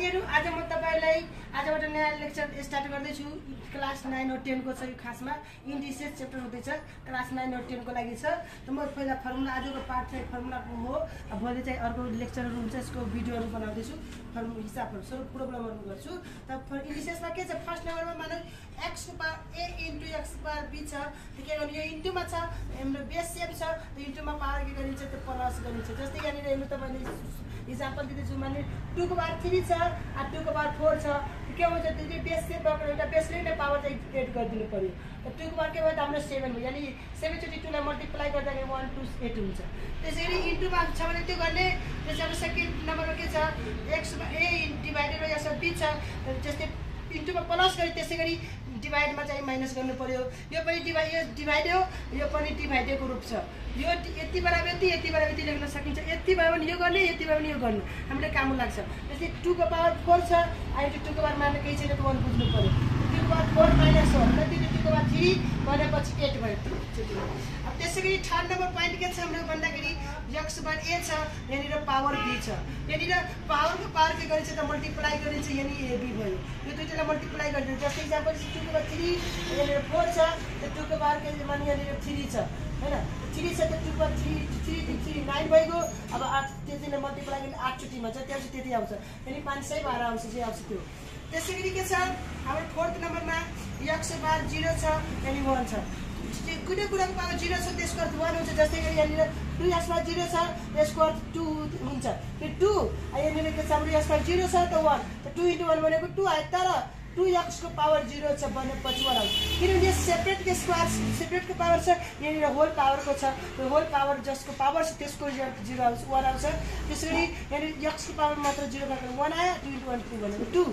साथीहरू आज म तपाईँलाई आजबाट नयाँ लेक्चर स्टार्ट गर्दैछु। क्लास नाइन हो टेनको छ यो खासमा। इन्डिसेस च्याप्टर हुँदैछ। क्लास नाइन हो टेनको लागि छ। त म पहिला फर्मुला आजको पार्ट चाहिँ फर्मुलाको हो। भोलि चाहिँ अर्को लेक्चरहरू हुन्छ। यसको भिडियोहरू बनाउँदैछु। फर्मु हिसाबहरू सबै प्रोब्लमहरू गर्छु। त इन्डिसेसमा के छ? फर्स्ट नम्बरमा मानौ एक्सको power A into X power B छ। त्यो के गर्नु? यो इन्टुमा छ। हाम्रो बेस सेम छ। इन्टुमा पावर के गरिन्छ? त्यो प्लस गरिन्छ। जस्तै यहाँनिर हेर्नु तपाईँले इक्जाम्पल दिँदैछु माने टूको पावर थ्री छ आ टूको पावर फोर छ के हुन्छ त्यो चाहिँ बेस सेम भएको एउटा बेसले पावर चाहिँ एड गरिदिनु पऱ्यो टूको पावर के भयो त हाम्रो सेभेन भयो यानि सेभेनचोटि टूलाई मल्टिप्लाई गर्दाखेरि वान टू एट हुन्छ त्यसरी इन्टुमा छ भने त्यो गर्ने त्यो चाहिँ अब सेकेन्ड नम्बरमा के छ एक्समा ए डिभाइडेड बाई यसमा बी छ त्यस्तै इन्टुमा प्लस गरी त्यसै गरी डिभाइडमा चाहिँ माइनस गर्नु पऱ्यो यो पनि डिभाइ यो डिभाइड हो यो पनि डिभाइडेको रूप छ। यो यति बराबर यति यति बराबर यति लेख्न सकिन्छ। यति भयो भने यो गर्ने यति भयो भने यो गर्नु। हामीलाई काम लाग्छ। जस्तै टूको पावर फोर छ अहिले टूको पावर मान्न केही छैन त वान बुझ्नु पऱ्यो पावर फोर माइनस हो र त्यो टूको पावर थ्री भनेपछि एट भयो अब त्यसै गरी थर्ड नम्बर पोइन्ट के छ हाम्रो भन्दाखेरि यक्स बार ए छ यहाँनिर पावर बी छ। यहाँनिर पावरको पावर के गरिन्छ त मल्टिप्लाई गरिन्छ यानि एबी भयो। यो दुइटालाई मल्टिप्लाई गरिदिन्छ जस्तै इक्जाम्पल टूको पावर थ्री यहाँनिर फोर छ त्यो टूको पावर के माने यहाँनिर थ्री छ। होइन? थ्री छ त्यो two power three three three nine भइगयो। अब आठ त्यतिले मल्टिप्लाई गर्ने आठचोटिमा छ त्यहाँ चाहिँ त्यति आउँछ। यानि पाँच सय बाह्र आउँछ चाहिँ आउँछ त्यो। त्यसै गरी के छ? हाम्रो फोर्थ नम्बरमा यक्स बार जिरो छ यानि वान छ। कुनै कुराको पावर जिरो छ त्यसको अर्थ वान हुन्छ जस्तै गरी यहाँनिर टु यसमा जिरो छ त्यसको अर्थ टू हुन्छ। टू यहाँनिर के छ? हाम्रो यसमा जिरो छ त वान त टू इन्टु वान भनेको टू आयो तर टु एक्सको पावर जिरो छ भनेपछि वान आउँछ किनभने यो सेपरेटको स्क्वायर सेपरेटको पावर छ यहाँनिर होल पावरको छ होल पावर जसको पावर छ त्यसको जिरो आउँछ वान आउँछ त्यसै गरी यहाँनिर एक्सको पावर मात्र जिरो भएको वान आयो टु इन्टु वान टू भनेको टू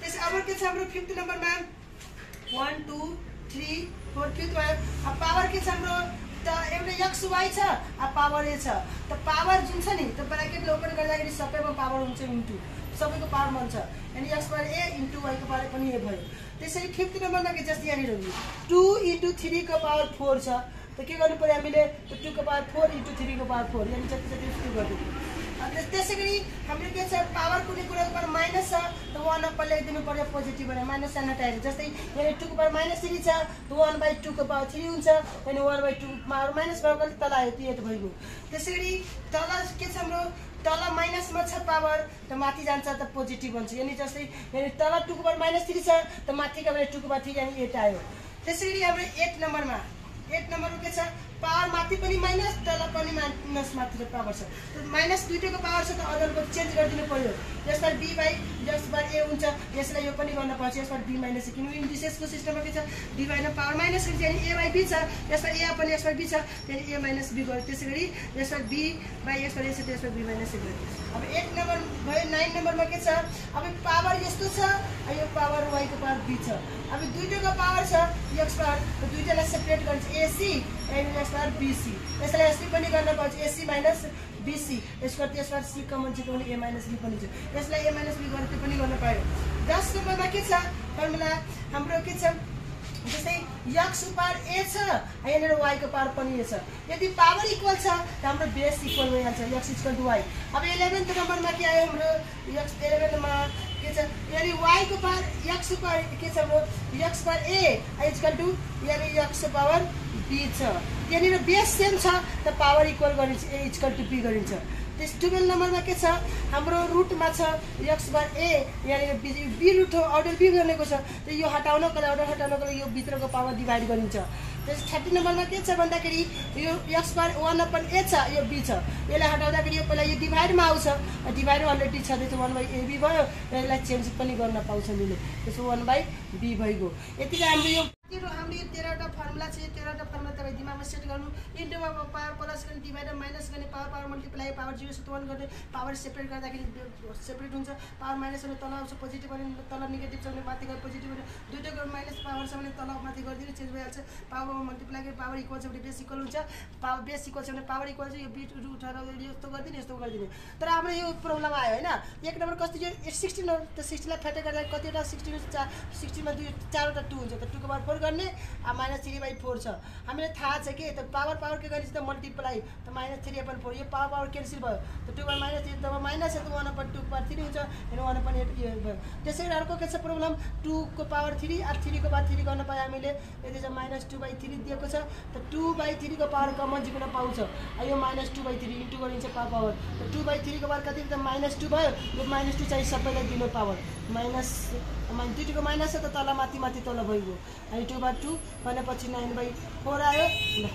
त्यस अब के छ हाम्रो फिफ्थ नम्बरमा one two three four fifth भयो अब पावर के छ हाम्रो त एउटा एक्स वाइ छ अब पावर छ त पावर जुन छ नि त्यो ब्राकेटले ओपन गर्दाखेरि सबैमा पावर हुन्छ इन्टु सबैको पावर मन छ। अनि एक्स पावर ए इन्टु वाइको पावर पनि ए भयो। त्यसरी फिफ्थ नम्बरमा के जस्तै यहाँनिर टू इन्टु थ्रीको पावर फोर छ। त के गर्नु पऱ्यो हामीले? टूको पावर फोर इन्टु थ्रीको पावर फोर यानि जति जति टू गरिदिनु अनि त्यसै गरी हाम्रो के छ? पावर कुनै कुराको पावर माइनस छ। त वान अप्पर लेखिदिनु पऱ्यो पोजिटिभ भनेर। माइनस सानो टाइप जस्तै यहाँ टूको पावर माइनस थ्री छ। त वान बाई टूको पावर थ्री हुन्छ। अनि one by two power minus भएको तल आयो। त्यो एट भइगयो। त्यसै गरी तल के छ हाम्रो? तल माइनसमा छ पावर त माथि जान्छ त पोजिटिभ हुन्छ। यानि जस्तै यहाँ तल टूको माइनस थ्री छ त टूको पावर थ्री यानि एट आयो। त्यसै गरी हाम्रो एट नम्बरमा एट नम्बरमा के छ। पावर माथि पनि माइनस तल पनि माइनस माथि पावर छ। माइनस दुइटैको पावर छ त अदरको चेन्ज गरिदिनु पऱ्यो। यसबाट बी बाई ए हुन्छ। यसलाई यो पनि गर्न पर्छ यसबाट बी माइनस किनभने इन्डिसेसको सिस्टममा के छ? बी बाई पावर माइनस गरिन्छ अनि ए बाई बी छ। यसबाट ए पनि यसबाट बी छ। त्यहाँदेखि ए माइनस बी गर्यो त्यसै गरी यसबाट बी बाई यसबाट यसो त्यसबाट बी माइनस ए गर्यो अब एट नम्बर भयो। नाइन नम्बरमा के छ? अब पावर यस्तो छ। यो पावर वाइको पावर बी छ। अब दुइटैको पावर छ। एक्स पावर दुइटालाई सेपरेट गर्छ एसी एन्ड पावर बिसी। यसलाई एसपी पनि गर्न पाउँछ एसी माइनस बिसी। यसको त्यसबाट सी कमन छ भने ए माइनस बी पनि छ। यसलाई ए माइनस बी गरेर त्यो पनि गर्न पायो। दस नम्बरमा के छ? फर्मुला हाम्रो के छ? जस्तै यक्स पावर ए छ यहाँनिर वाइको पावर पनि ए छ। यदि पावर इक्वल छ त हाम्रो बेस इक्वल भइहाल्छ यक्स इक्वल टु वाइ अब इलेभेन्थ नम्बरमा के आयो हाम्रो? यक्स इलेभेनमा के छ? यदि वाइको पावर यक्स पावर के छ हाम्रो? X power A equal to यहाँनिर यक्स पावर बी छ। त्यहाँनिर बेस सेम छ त पावर इक्वल गरिन्छ ए इक्वल टु बी गरिन्छ। त्यस टुवेल्भ नम्बरमा के छ? हाम्रो रुटमा छ यक्स बार ए यहाँनिर बी बी रुट हो अर्डर बी बनेको छ। त यो हटाउनको लागि अर्डर हटाउनको लागि यो भित्रको पावर डिभाइड गरिन्छ। त्यस थर्टी नम्बरमा के छ भन्दाखेरि यो x bar one upon a छ यो बी छ। यसलाई हटाउँदाखेरि यो पहिला यो डिभाइडमा आउँछ। डिभाइड अलरेडी छ त्यसो वान बाई ए बी भयो र यसलाई चेन्ज पनि गर्न पाउँछ हामीले त्यसो वान बाई बी भइगयो। यतिकै हाम्रो यो हाम्रो यो तेह्रवटा फर्मुला छ यो तेह्रवटा फर्मुला तपाईँ दिमागमा सेट गर्नु। इन्टुमा पावर प्लस गर्ने डिभाइड माइनस गर्ने power power multiply power zero one गर्ने पावर सेपरेट गर्दाखेरि सेपरेट हुन्छ। पावर माइनस भने तल आउँछ पोजिटिभ भने तल नेगेटिभ छ भने माथि गएर पोजिटिभ भने दुइटैको माइनस पावर छ भने तल माथि गरिदिनु चेन्ज भइहाल्छ। पावर मल्टिप्लाई गरेर पावर इक्वल छ भने बेस इक्वल हुन्छ। पावर बेस इक्वल छ भने पावर इक्वल छ यो बिट रुट यस्तो गरिदिने यस्तो गरिदिने। तर हाम्रो यो प्रब्लम आयो होइन। एक नम्बर कस्तो यो सिक्सटिन हो। त सिक्सटिनलाई फ्याटे गर्दा कतिवटा सिक्सटिन चार सिक्सटिनमा दुई चारवटा टू हुन्छ। त टूको पावर फोर गर्ने माइनस थ्री बाई फोर छ। हामीले थाहा छ कि? त पावर पावर के गरेपछि त मल्टिप्लाई त माइनस थ्री अपन फोर यो पावर पावर क्यान्सल भयो। त टू बाई माइनस थ्री जब माइनस त one upon two power three हुन्छ। अनि वान अपन एट यो भयो। त्यसै गरी अर्को के छ प्रब्लम टूको पावर थ्री आर थ्रीको पावर थ्री गर्न पायो हामीले। यदि चाहिँ माइनस टू बाई थ्री दिएको छ। त टू बाई थ्रीको पावर कमन जिक्न पाउँछ। यो minus two by three into गरिन्छ पावर पावर त टू बाई थ्रीको पावर कति? त माइनस टू भयो। यो माइनस टू चाहिँ सबैलाई दिनु पावर माइनस दुई टूको माइनस छ त तल माथि माथि तल भइगयो। अनि टू बाई टू भनेपछि नाइन बाई फोर आयो। ल